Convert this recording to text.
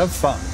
have fun.